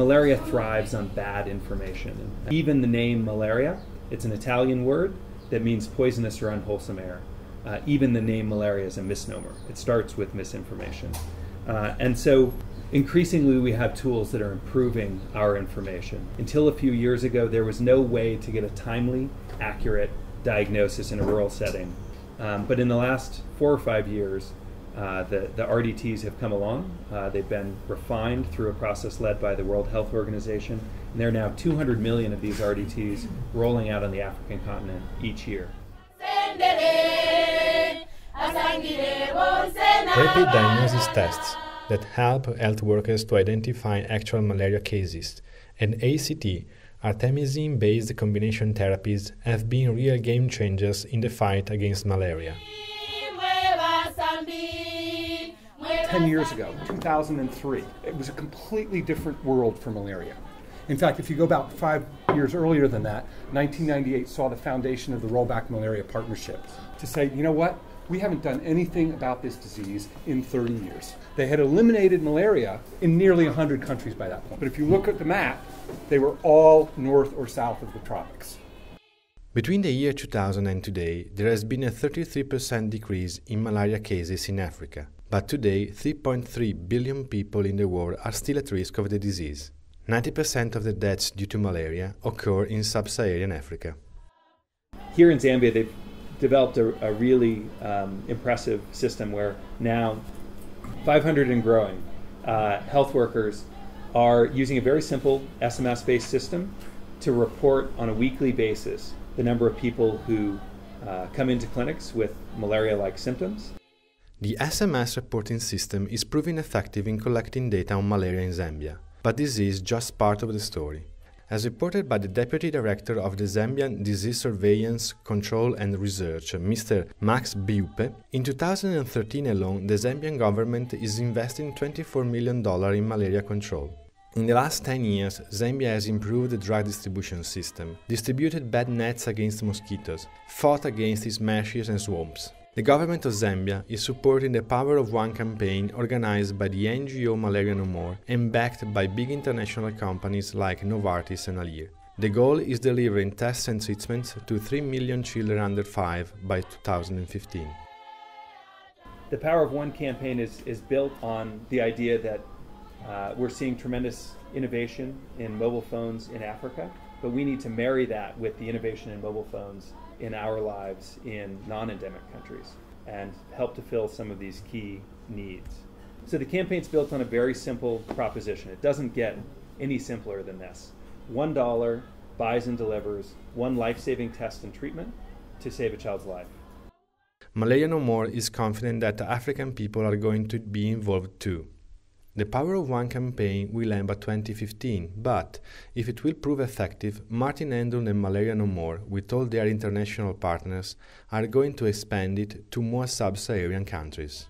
malaria thrives on bad information. Even the name malaria, it's an Italian word that means poisonous or unwholesome air. Uh, even the name malaria is a misnomer. It starts with misinformation. Uh, and so increasingly we have tools that are improving our information. Until a few years ago, there was no way to get a timely, accurate diagnosis in a rural setting. Um, but in the last four or five years, uh, the, the RDTs have come along. Uh, they've been refined through a process led by the World Health Organization. And there are now 200 million of these RDTs rolling out on the African continent each year. Rapid diagnosis tests that help health workers to identify actual malaria cases and ACT artemisinin based combination therapies have been real game changers in the fight against malaria. 10 years ago, 2003, it was a completely different world for malaria. In fact, if you go about five years earlier than that, 1998 saw the foundation of the Rollback Malaria Partnership to say, you know what? We haven't done anything about this disease in 30 years. They had eliminated malaria in nearly 100 countries by that point. But if you look at the map, they were all north or south of the tropics. Between the year 2000 and today, there has been a 33% decrease in malaria cases in Africa. But today, 3.3 billion people in the world are still at risk of the disease. 90% of the deaths due to malaria occur in sub Saharan Africa. Here in Zambia, they've developed a, a really um, impressive system where now 500 and growing uh, health workers are using a very simple SMS based system to report on a weekly basis the number of people who uh, come into clinics with malaria like symptoms the SMS reporting system is proving effective in collecting data on malaria in Zambia, but this is just part of the story. As reported by the Deputy Director of the Zambian Disease Surveillance, Control and Research, Mr. Max Biupe, in 2013 alone, the Zambian government is investing $24 million in malaria control. In the last 10 years, Zambia has improved the drug distribution system, distributed bed nets against mosquitoes, fought against its marshes and swamps. The government of Zambia is supporting the Power of One campaign organized by the NGO Malaria No More and backed by big international companies like Novartis and Alere. The goal is delivering tests and treatments to 3 million children under 5 by 2015. The Power of One campaign is, is built on the idea that uh, we're seeing tremendous innovation in mobile phones in Africa, but we need to marry that with the innovation in mobile phones in our lives in non endemic countries and help to fill some of these key needs. So the campaign's built on a very simple proposition. It doesn't get any simpler than this. One dollar buys and delivers one life saving test and treatment to save a child's life. Malaria No More is confident that the African people are going to be involved too. The Power of One campaign will end by 2015, but if it will prove effective, Martin Hendon and Malaria No More, with all their international partners, are going to expand it to more sub Saharan countries.